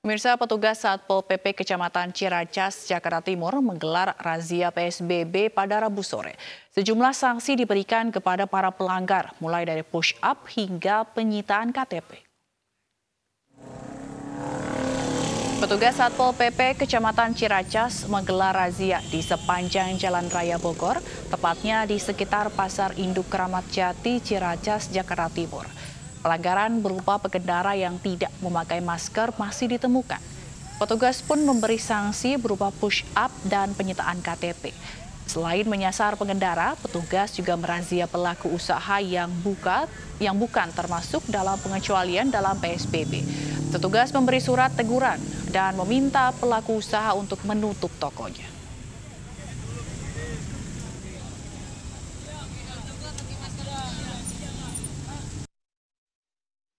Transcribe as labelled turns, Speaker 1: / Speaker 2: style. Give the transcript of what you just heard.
Speaker 1: Pemirsa petugas Satpol PP Kecamatan Ciracas, Jakarta Timur menggelar razia PSBB pada Rabu sore. Sejumlah sanksi diberikan kepada para pelanggar, mulai dari push up hingga penyitaan KTP. Petugas Satpol PP Kecamatan Ciracas menggelar razia di sepanjang Jalan Raya Bogor, tepatnya di sekitar Pasar Induk Keramat Jati, Ciracas, Jakarta Timur. Pelanggaran berupa pengendara yang tidak memakai masker masih ditemukan. Petugas pun memberi sanksi berupa push up dan penyitaan KTP. Selain menyasar pengendara, petugas juga merazia pelaku usaha yang buka yang bukan termasuk dalam pengecualian dalam PSBB. Petugas memberi surat teguran dan meminta pelaku usaha untuk menutup tokonya.